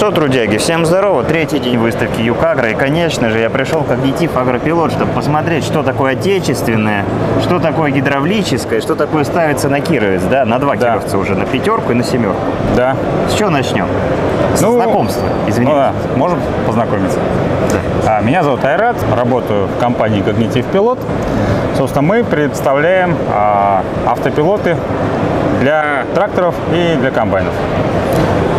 Что, трудяги, всем здорово. Третий день выставки Юкагра. И, конечно же, я пришел как детив агропилот, чтобы посмотреть, что такое отечественное, что такое гидравлическое, что такое ставится на кировец, да, на два Да. кировца уже, на пятерку и на семерку. Да. С чего начнем? С Ну, знакомства, извините. Ну да, можем познакомиться. А, Меня зовут Айрат, работаю в компании Когнитив Пилот. Собственно, мы представляем а, автопилоты для тракторов и для комбайнов.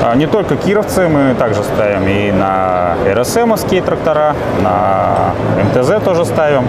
А, Не только кировцы, мы также ставим и на РСМовские трактора, на МТЗ тоже ставим.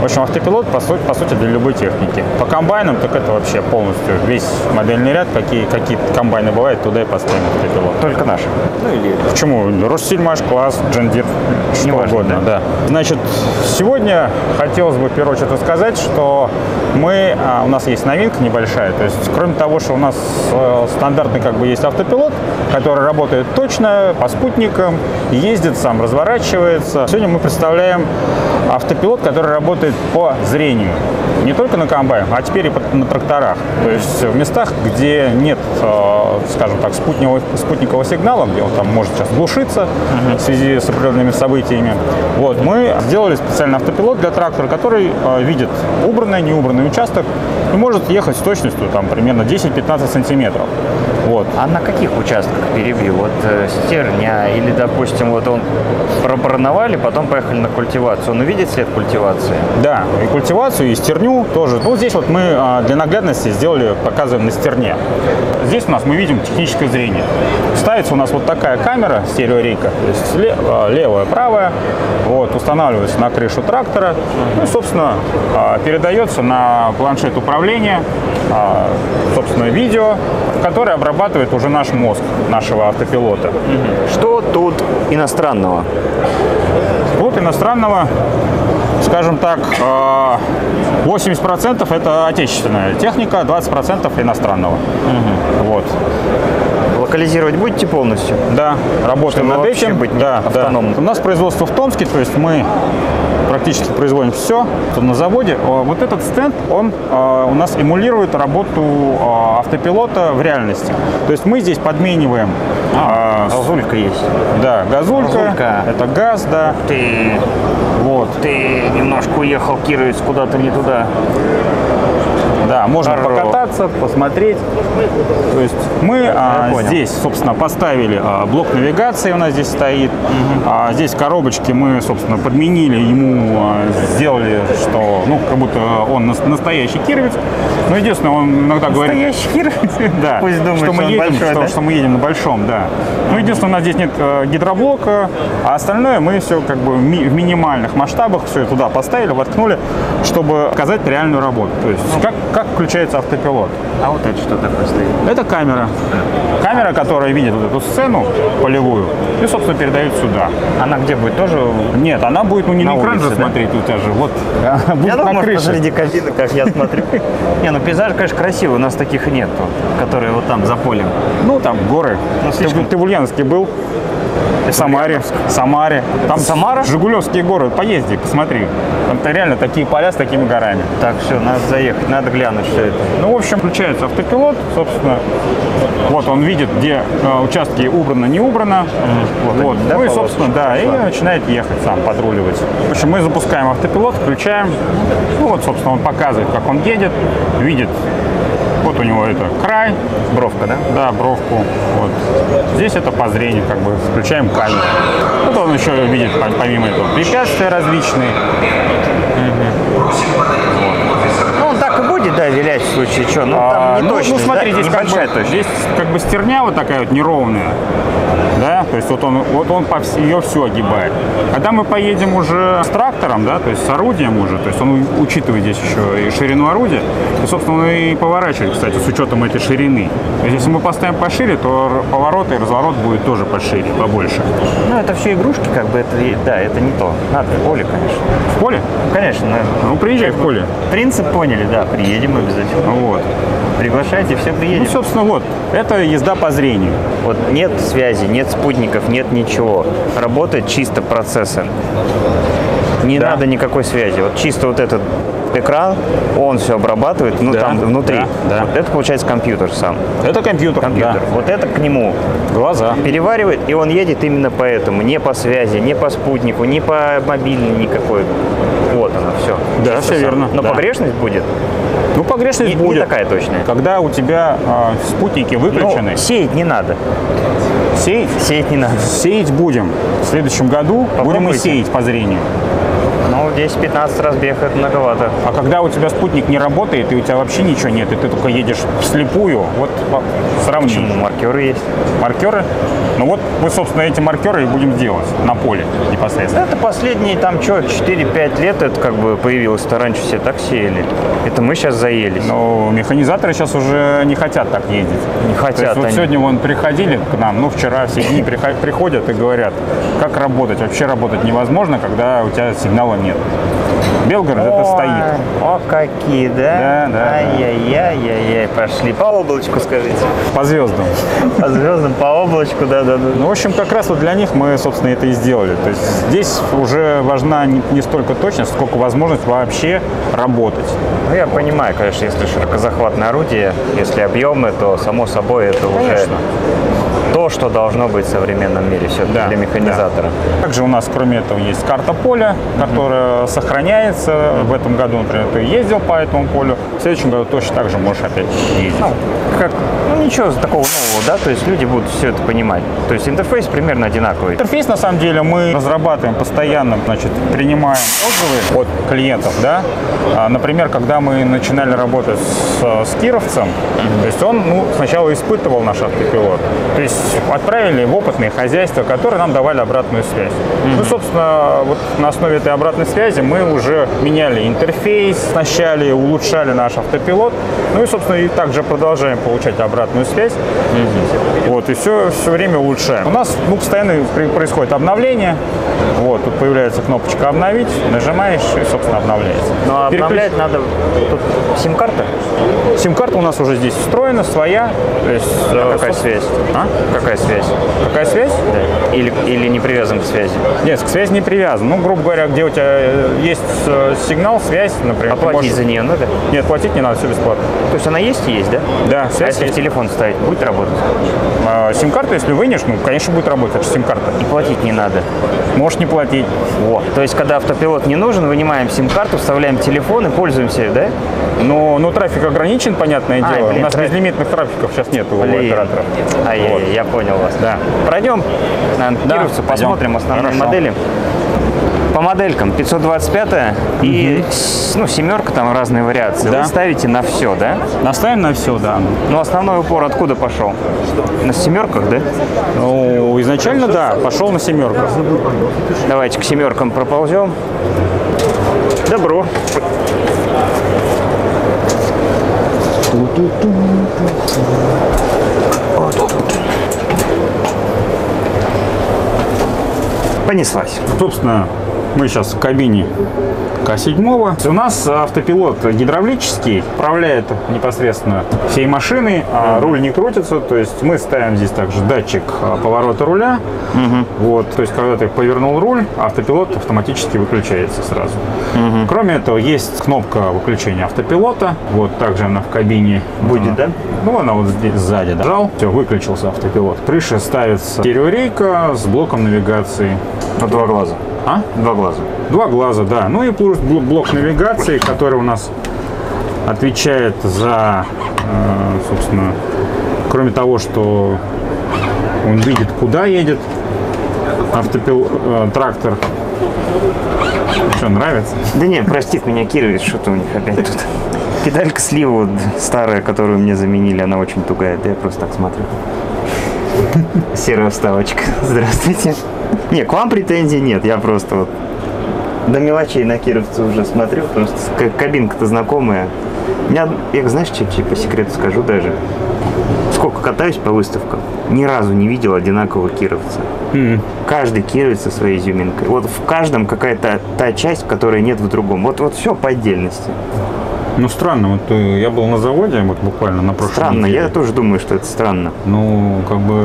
В общем, автопилот, по сути, по сути, для любой техники. По комбайнам, так это вообще полностью весь модельный ряд, какие, какие комбайны бывают, туда и поставим автопилот. Только наши. Ну или... Почему? Россельмаш, класс, Джендир, что Неважно, угодно, да. Значит, сегодня хотелось бы в первую очередь рассказать, что мы, а, у нас есть новинка небольшая, то есть кроме того, что у нас э, стандартный как бы есть автопилот, который работает точно по спутникам, ездит сам, разворачивается. Сегодня мы представляем автопилот, который работает по зрению. Не только на комбайнах, а теперь и на тракторах. То есть в местах, где нет, э, скажем так, спутникового, спутникового сигнала, где он там может сейчас глушиться в связи с определенными событиями, вот, мы сделали специальный автопилот для трактора, который э, видит убранный, неубранный участок и может ехать с точностью там, примерно 10-15 сантиметров. Вот. А на каких участках перебью? Вот э, стерня или, допустим, вот он пробарновали, потом поехали на культивацию. Он увидит след культивации? Да, и культивацию, и стерню тоже. Ну, здесь вот мы а, для наглядности сделали, показываем на стерне. Здесь у нас мы видим техническое зрение. Ставится у нас вот такая камера, стереорейка, то есть ле- а, левая, правая, вот, устанавливается на крышу трактора, ну и, собственно, а, передается на планшет управления, собственно, видео, которое обрабатывает уже наш мозг нашего автопилота. Что тут иностранного? Клуб иностранного, скажем так, э, 80% это отечественная техника, 20% иностранного. Вот. Локализировать будете полностью? Да, работаем Чтобы над этим. быть да, да. автономным. У нас производство в Томске, то есть мы практически производим все что на заводе. Э, Вот этот стенд, он э, у нас эмулирует работу э, автопилота в реальности. То есть мы здесь подмениваем э, с- Газулька есть. да, газулька, Газулька. это газ, да. Ты, Вот. ты немножко уехал, Кировец, куда-то не туда. Да, можно Здорово. покататься, посмотреть. То есть мы а, здесь, собственно, поставили а, блок навигации у нас здесь стоит. А, здесь коробочки мы, собственно, подменили ему, а, сделали, что, ну, как будто он нас- настоящий кировец. Но единственное, он иногда говорит... Настоящий Кировец? Да, Пусть думает, что мы едем, большой, что, да? что мы едем на большом, да. Ну, единственное, у нас здесь нет э, гидроблока, а остальное мы все как бы ми- в минимальных масштабах все туда поставили, воткнули, чтобы показать реальную работу. То есть как, как включается автопилот. А вот это что такое стоит? Это камера. Камера, которая видит вот эту сцену полевую и, собственно, передает сюда. Она где будет? Тоже Нет, она будет, ну, не На на экран улице, же да? смотреть у тебя же, вот, а будет Я на может, крыше. посреди кабины, как я смотрю. Не, ну пейзаж, конечно, красивый, у нас таких нету, которые вот там за полем. Ну, там горы. Ну, ты в Ульяновске был? В Самаре. Самаре. Там Самара? Жигулевские горы. Поезди, посмотри. Там реально такие поля с такими горами. Так, все, надо заехать, надо глянуть, что это. Ну, в общем, включается автопилот, собственно. Вот он видит, где э, участки убрано, не убрано. Вот Вот. они, да, ну и, собственно, да, и начинает ехать сам, подруливать. В общем, мы запускаем автопилот, включаем. Ну, вот, собственно, он показывает, как он едет, видит. У него это край, Бровка, да? Да, бровку. Вот. Здесь это по зрению, как бы включаем камеру. Вот он еще видит пом- помимо этого препятствия различные. И будет, да, вилять в случае что. Ну, А, там не ну, точно, ну, смотри, здесь как, бы, здесь как бы стерня вот такая вот неровная. Да, то есть вот он, вот он по вс- ее все огибает. Когда мы поедем уже с трактором, да, то есть с орудием уже, то есть он учитывает здесь еще и ширину орудия, и, собственно, он и поворачивает, кстати, с учетом этой ширины. То есть если мы поставим пошире, то поворот и разворот будет тоже пошире, побольше. Ну, это все игрушки, как бы, это, да, это не то. Надо в поле, конечно. В поле? Конечно, Ну, приезжай в поле. принцип поняли, да, приедем обязательно. Вот. Приглашайте, все Ну, приедем. собственно, вот. Это езда по зрению. Вот нет связи, нет спутников, нет ничего. Работает чисто процессор. Не Да. надо никакой связи. Вот чисто вот этот экран, он все обрабатывает, ну Да, там внутри. да, да. Вот это получается компьютер сам. Это компьютер. Компьютер. да. Вот это к нему Глаза. переваривает, и он едет именно по этому, не по связи, не по спутнику, не по мобильной никакой. Вот оно, все. Да, всё верно, Но да. погрешность будет Ну, погрешность не, не будет. такая точная. Когда у тебя а, спутники Ну, выключены, сеять не надо. сеять, Сеять не надо. сеять будем. В следующем году будем и Попробуйте. сеять по зрению. Ну, 10-15 разбег это многовато. А когда у тебя спутник не работает, и у тебя вообще ничего нет, и ты только едешь вслепую, вот по- сравни. Почему маркеры есть? Маркеры? Ну вот мы, собственно, эти маркеры и будем делать на поле непосредственно. Это последние там что, 4-5 лет это как бы появилось, то раньше все так сеяли. Это мы сейчас заелись. Но механизаторы сейчас уже не хотят так ездить. Не То хотят есть вот они. сегодня вон приходили к нам, ну вчера все дни приход- приходят и говорят, как работать. Вообще работать невозможно, когда у тебя сигнала нет. Белгород это Ой, стоит. О, какие, да? Да, да, Ай-яй-яй-яй-яй, пошли. По облачку скажите. По звездам. По звездам, по облачку, да-да-да. Ну, в общем, как раз вот для них мы, собственно, это и сделали. То есть здесь уже важна не, не столько точность, сколько возможность вообще работать. Ну, я понимаю, конечно, если широкозахватное орудие, если объемы, то, само собой, это уже Конечно. то, что должно быть в современном мире все Да, для механизатора. Также у нас, кроме этого, есть карта поля, которая сохраняется. В этом году, например, ты ездил по этому полю. В следующем году точно так же можешь опять ездить. Ну, как, ну, ничего такого нового, да, то есть люди будут все это понимать. То есть интерфейс примерно одинаковый. Интерфейс, на самом деле, мы разрабатываем постоянно, значит, принимаем отзывы от клиентов, да. А, Например, когда мы начинали работать с, с кировцем, то есть он, ну, сначала испытывал наш автопилот. То есть отправили в опытные хозяйства, которые нам давали обратную связь. Ну, собственно, вот на основе этой обратной связи мы уже меняли интерфейс, вначале улучшали наш автопилот, ну и, собственно, и также продолжаем получать обратную связь. Вот, и все, все время улучшаем. У нас ну, постоянно происходит обновление. Вот, тут появляется кнопочка «Обновить», нажимаешь, и, собственно, обновляется. Но Переключ- обновлять надо тут сим-карта? Сим-карта у нас уже здесь встроена, своя. То есть, э, А какая собственно- связь? А? Какая связь? Какая связь? Да. Или, или не привязан к связи? Нет, к связи не привязан. Ну, грубо говоря, где у тебя э, есть э, сигнал, связь, например. Оплатить можешь- за нее надо? Нет, платить не надо, все бесплатно. То есть она есть и есть, да? Да, А связь если в есть. телефон ставить, будет работать? А, Сим-карту, если вынешь, ну, конечно, будет работать, это же сим-карта. И платить не надо. Можешь не платить. Вот. То есть, когда автопилот не нужен, вынимаем сим-карту, вставляем телефон и пользуемся, да? Но, но трафик ограничен, понятное Ай, дело. блин, у нас трафик. безлимитных трафиков сейчас нет у операторов. Ай, Вот. я понял вас. Да. Пройдем на Да, Кировцу, пойдем. посмотрим основные Хорошо. модели. По моделькам 525 и с- ну, семерка, там разные вариации. Да. Вы ставите на все, да? Наставим на все, да. Но основной упор откуда пошел? На семерках, да? Ну, изначально, да, пошел на семерку. Давайте к семеркам проползем. Добро. Понеслась. Собственно, мы сейчас в кабине К7. У нас автопилот гидравлический, управляет непосредственно всей машиной, а руль не крутится, то есть мы ставим здесь также датчик а, поворота руля. Вот, то есть когда ты повернул руль, автопилот автоматически выключается сразу. Кроме этого, есть кнопка выключения автопилота. Вот также она в кабине Будет, да? Ну, она вот здесь сзади, да. Жал, все, выключился автопилот. Крыша ставится стереорейка с блоком навигации. На два глаза. А? Два глаза. Два глаза, да. Ну и плюс блок навигации, который у нас отвечает за, э, собственно, кроме того, что он видит, куда едет автопил, э, трактор. Что, нравится? Да не, простит меня Кирович, что-то у них опять тут. Педалька слива вот старая, которую мне заменили, она очень тугая. Да я просто так смотрю. Серая вставочка. Здравствуйте. Не, к вам претензий нет, я просто вот до мелочей на Кировце уже смотрю, просто к- кабинка-то знакомая. Я, я знаешь, чем по секрету скажу даже? Сколько катаюсь по выставкам, ни разу не видел одинакового кировца. Каждый кировец со своей изюминкой. Вот в каждом какая-то та часть, которой нет в другом. Вот, вот все по отдельности. Ну, странно, вот э, я был на заводе вот буквально на прошлой Странно, неделе. я тоже думаю, что это странно. Ну, как бы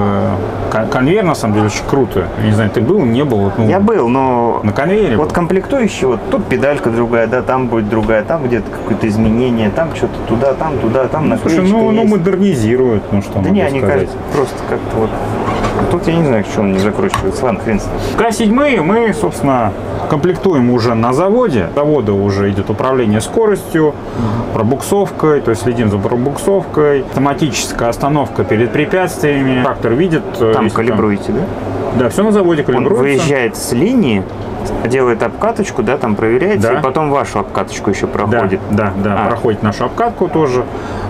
кон- конвейер на самом деле очень круто. Я не знаю, ты был, не был? Вот, ну, Я был, но на конвейере. вот был. комплектующие, вот тут педалька другая, да, там будет другая, там где-то какое-то изменение, там что-то туда, там туда, там Слушай, наклеечка ну, ну есть. модернизируют, ну что Да не, они кажется, просто как-то вот... Тут я не знаю, что он не закручивается. Ладно, хрен с ним. К7 мы, собственно, комплектуем уже на заводе. С завода уже идет управление скоростью, пробуксовкой, то есть следим за пробуксовкой, автоматическая остановка перед препятствиями. Трактор видит. э, Там калибруете, да? Да, все на заводе Он калибруется. выезжает с линии, делает обкаточку, да, там проверяете, Да. и потом вашу обкаточку еще Да, проходит. да, да, А. проходит нашу обкатку тоже.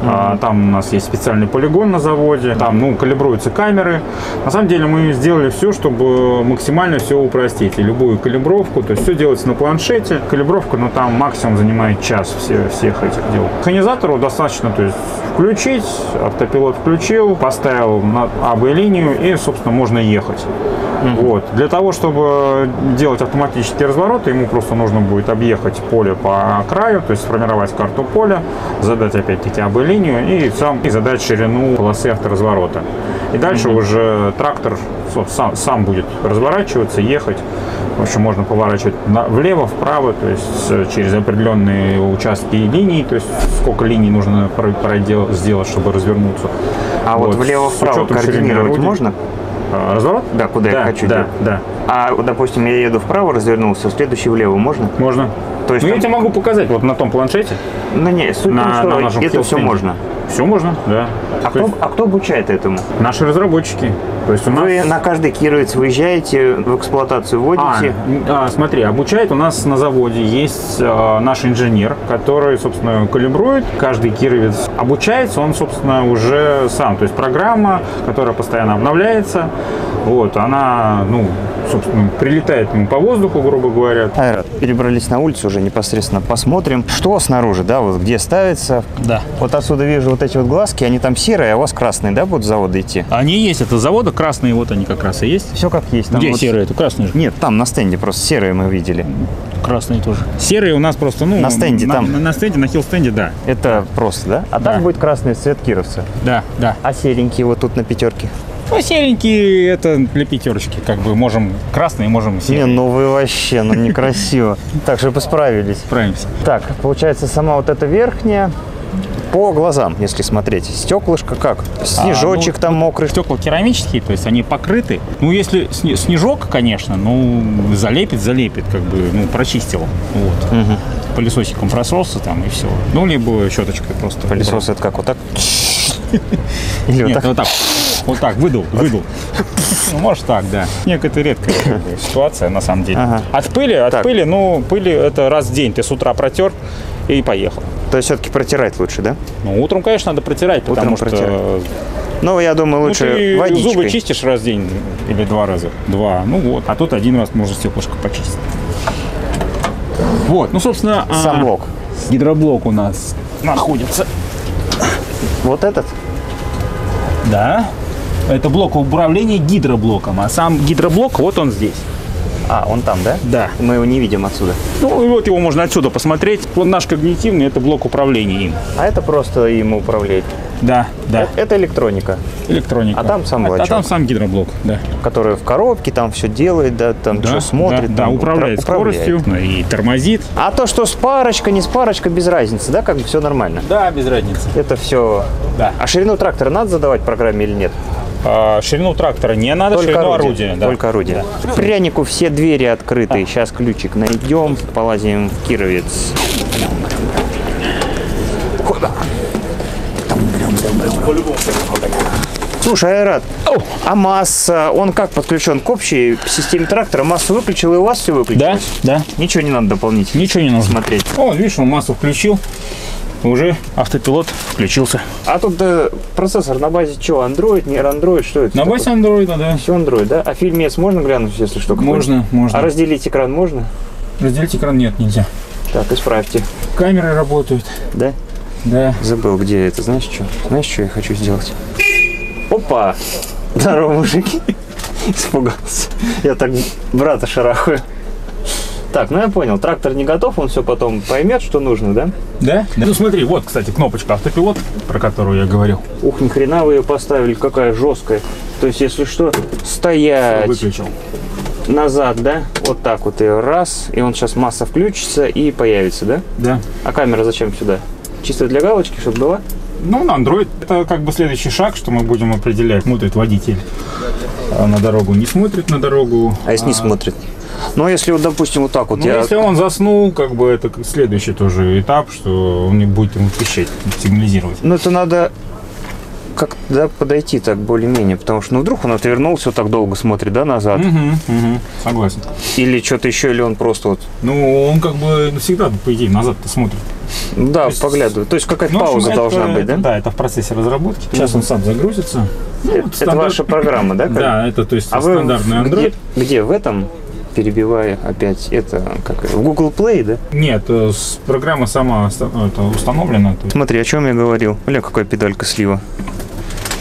А, там у нас есть специальный полигон на заводе. Там, ну, калибруются камеры. На самом деле мы сделали все, чтобы максимально все упростить. И любую калибровку, то есть все делается на планшете. Калибровка, ну, там максимум занимает час все, всех этих дел. Механизатору достаточно, то есть включить, автопилот включил, поставил на АБ-линию и, собственно, можно ехать. Вот. Для того, чтобы делать автоматические развороты, ему просто нужно будет объехать поле по краю, то есть сформировать карту поля, задать опять-таки АБ-линию и, сам, и задать ширину полосы авторазворота. И дальше уже трактор сам, сам будет разворачиваться, ехать. В общем, можно поворачивать на- влево, вправо, то есть через определенные участки линий, то есть сколько линий нужно сделать, чтобы развернуться. А вот, с влево-вправо координировать можно? А, Разворот? Да, куда я да, хочу да, да. А, допустим, я еду вправо, развернулся, следующий влево можно? Можно. То есть ну, я там- тебе могу показать вот на том планшете. Ну не, суть в том, На, что на это все можно. Все можно, да. А То кто, есть а кто обучает этому? наши разработчики. То есть у нас... Вы на каждый кировец выезжаете, в эксплуатацию А, вводите. а, смотри, обучает у нас на заводе есть э, наш инженер, который, собственно, калибрует. Каждый кировец обучается, он, собственно, уже сам. То есть программа, которая постоянно обновляется, вот, она, ну, собственно, прилетает ему по воздуху, грубо говоря. Айрат, перебрались на улицу уже непосредственно посмотрим, что снаружи, да, вот где ставится. Да. Вот отсюда вижу вот эти вот глазки, они там серые, а у вас красные, да, будут с завода идти? Они есть, это завода, красные вот они как раз и есть. Все как есть. там Где вот- серые? Это красные же. Нет, там на стенде просто серые мы видели. Красные тоже. Серые у нас просто, ну... На стенде на, там. На, на стенде, на хилл-стенде, да. Это просто, да? А Да. там будет красный цвет кировца. Да, да. А серенькие вот тут на пятерке. Ну, серенькие это для пятерочки. Как бы можем красные, можем Не, серые. ну вы вообще, ну некрасиво. Так, чтобы справились. Справимся. Так, получается, сама вот эта верхняя по глазам, если смотреть. Стеклышко как? Снежочек ну, там мокрый. Стекла керамические, то есть они покрыты. Ну, если сне- снежок, конечно, ну, залепит, залепит, как бы, ну, прочистил. Вот. Пылесосиком просрался там и все. Ну, либо щеточкой просто. Пылесос это как вот так? Или вот Нет, так? вот так. Вот так, выдул, выдул. Ну, может так, да. Это редкая как бы, ситуация, на самом деле. Ага. От пыли, от Так. пыли, ну, пыли это раз в день. Ты с утра протер и поехал. То есть все-таки протирать лучше, да? Ну, утром, конечно, надо протирать, потому Утром что протирать. Ну, я думаю, Ну, лучше ты водичкой. зубы чистишь раз в день или два раза? Два. Ну вот. А тут один раз можно стеклышко почистить. Вот, ну, собственно, а, Сам блок. гидроблок у нас находится. Вот этот? Да. Это блок управления гидроблоком, а сам гидроблок вот он здесь. А, он там, да? Да. Мы его не видим отсюда. Ну и вот его можно отсюда посмотреть. Вот наш когнитивный это блок управления им. А это просто им управлять. Да, да. Э- Это электроника, Электроника. А там сам а, а блочок. там сам гидроблок, да. которая в коробке там все делает, да, там Да, что смотрит. да, да, там управляет утра- скоростью и тормозит. А то, что с парочка, не с парочка, без разницы, да, как бы все нормально. Да, без разницы. Это все. Да. А ширину трактора надо задавать программе или нет? А, ширину трактора не надо, ширину орудия. да. Только орудие. Прянику все двери открыты. Сейчас ключик найдем, полазим в Кировец. Слушай, Айрат, а масса, он как подключен к общей системе трактора? Массу выключил, и у вас все Да, выключилось? да. Ничего не надо дополнительно Ничего не нужно. смотреть. О, видишь, он массу включил. Уже автопилот включился. А тут э, процессор на базе чего? Android, не Android, что это? На базе андроида, да. Все Android, да? А фильмец можно глянуть, если что? Можно, можно. А разделить экран можно? Разделить экран нет, нельзя. Так, исправьте. Камеры работают. Да? Да. Забыл, где это. Знаешь что? Знаешь, что я хочу сделать? Опа! Здорово, мужики. Испугался. Я так брата шарахаю. Так, ну я понял, трактор не готов, он все потом поймет, что нужно, да? Да? Ну смотри, вот, кстати, кнопочка автопилот, про которую я говорил. Ух, ни хрена вы ее поставили, какая жесткая. То есть, если что, стоять, Выключил. назад, да? Вот так вот ее раз, и он сейчас масса включится и появится, да? Да. А камера зачем сюда? Чисто для галочки, чтобы была? Ну, на Android это как бы следующий шаг, что мы будем определять, смотрит водитель а на дорогу, не смотрит на дорогу. А если не смотрит? Ну, а если вот, допустим, вот так вот Ну, я... если он заснул, как бы это следующий тоже этап, что он не будет ему трещать, сигнализировать. Ну, это надо как да, подойти так более-менее, потому что, ну, вдруг он отвернулся, так долго смотрит, да, назад, Угу, угу, согласен. или что-то еще, или он просто вот, Ну, он как бы всегда, по идее, назад-то смотрит. ну, да, есть- поглядывает. То есть какая-то Ну, пауза это- должна быть, да? это- Да, это в процессе разработки. Сейчас он сам загрузится. Ну, Это, вот это стандарт- ваша программа, да? как? Да, это то есть А стандартный где, Android. где в этом, перебивая опять, это как в Google Play, да? Нет, э, программа сама оста- это, установлена. Смотри, о чем я говорил. Бля, какая педалька слива.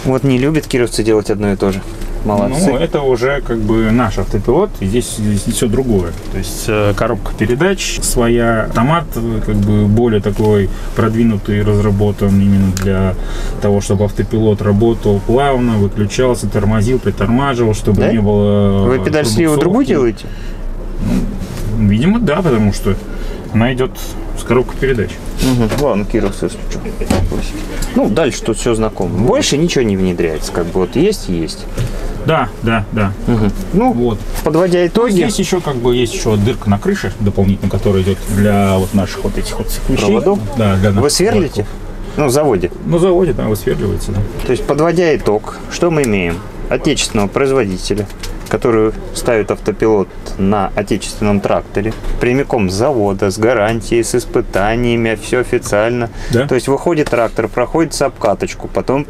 Вот не любят кировцы делать одно и то же. Молодцы. Ну, это уже как бы наш автопилот, и здесь, здесь все другое. То есть э, коробка передач своя, автомат э, как бы более такой продвинутый, разработан именно для того, чтобы автопилот работал плавно, выключался, тормозил, притормаживал, чтобы Да? не было... Вы педаль пробуксовки. другую делаете? Видимо, да, потому что она идет с коробкой передач. Угу. Ладно, кировцы, если что. Ну, дальше тут все знакомо. Больше ничего не внедряется, как бы вот есть и есть. Да, да, да. Ну, Вот. подводя итоги, Здесь еще как бы есть еще дырка на крыше дополнительно, которая идет для вот наших вот этих вот вещей. Проводов? Да, для вы сверлите? Ну, заводе. На заводе, да, высверливается, да. То есть, подводя итог, что мы имеем? Отечественного производителя, который ставит автопилот на отечественном тракторе, прямиком с завода, с гарантией, с испытаниями, все официально. Да. То есть выходит трактор, проходит обкаточку, потом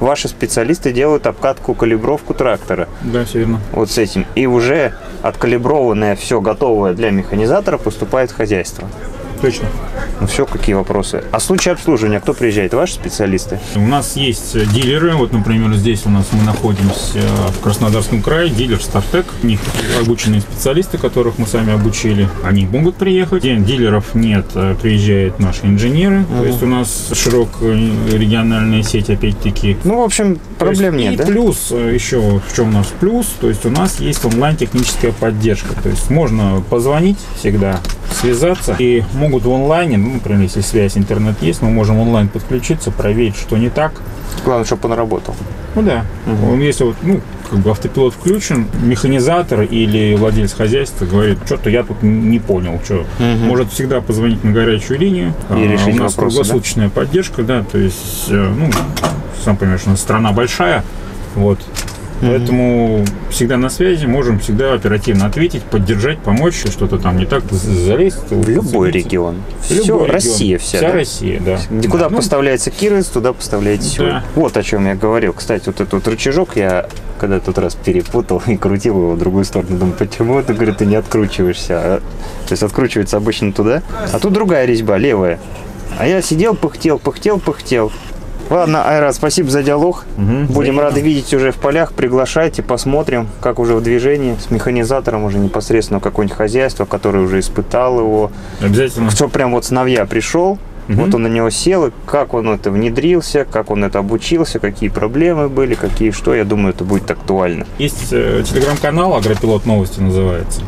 ваши специалисты делают обкатку, калибровку трактора. Да, все верно. Вот с этим. И уже откалиброванное, все готовое для механизатора поступает в хозяйство. Точно. Ну все, какие вопросы. А в случае обслуживания кто приезжает? Ваши специалисты? У нас есть э, дилеры, вот, например, здесь у нас мы находимся в Краснодарском крае, дилер Стартек, у них обученные специалисты, которых мы сами обучили, они могут приехать. Дилеров нет, э, приезжают наши инженеры, то есть у нас широкая региональная сеть, опять-таки, Ну, в общем, проблем То есть, нет, и да? плюс э, еще, в чем у нас плюс, то есть у нас есть онлайн-техническая поддержка. То есть можно позвонить всегда, связаться, и могут в онлайне, ну, например, если связь, интернет есть, мы можем онлайн подключиться, проверить, что не так. Главное, чтобы он работал. Ну да, он если вот, ну, как бы автопилот включен, механизатор или владелец хозяйства говорит, что-то я тут не понял, что. Может всегда позвонить на горячую линию. И А, решить У нас вопросы, да? круглосуточная поддержка, да, то есть, э, ну, сам понимаешь, у нас страна большая, вот. Поэтому всегда на связи, можем всегда оперативно ответить, поддержать, помочь, что-то там не так, залезть. В любой регион. Все, Россия вся. да? Россия, да. Где куда Да, ну, поставляется кировец, туда поставляете сегодня. Да. Вот о чем я говорил. Кстати, вот этот вот рычажок я когда тот раз перепутал и крутил его в другую сторону. Думаю, почему ты, говорит, ты не откручиваешься? А, То есть откручивается обычно туда, а тут другая резьба, левая. А я сидел, пыхтел, пыхтел, пыхтел. Ладно, Айрат, спасибо за диалог. Будем рады видеть уже в полях. Приглашайте, посмотрим, как уже в движении. С механизатором уже непосредственно какое-нибудь хозяйство, которое уже испытал его. Обязательно. Что прям вот с новья пришел, вот он на него сел, и как он это внедрился, как он это обучился, какие проблемы были, какие что, я думаю, это будет актуально. Есть э, телеграм-канал «Агропилот новости» называется.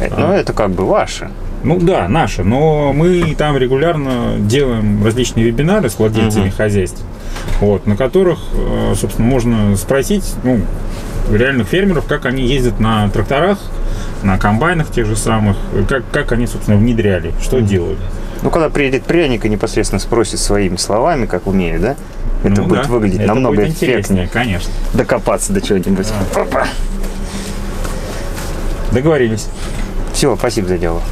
Э, Но это как бы ваше. Ну да, наши, но мы там регулярно делаем различные вебинары с владельцами хозяйств, вот, на которых, э, собственно, можно спросить ну, реальных фермеров, как они ездят на тракторах, на комбайнах тех же самых, как, как они, собственно, внедряли, что делают. Ну, когда приедет пряник и непосредственно спросит своими словами, как умеет, да? Это Ну будет да, выглядеть это намного будет эффектнее. интереснее, конечно. Докопаться до чего-нибудь. Договорились. Все, спасибо за дело.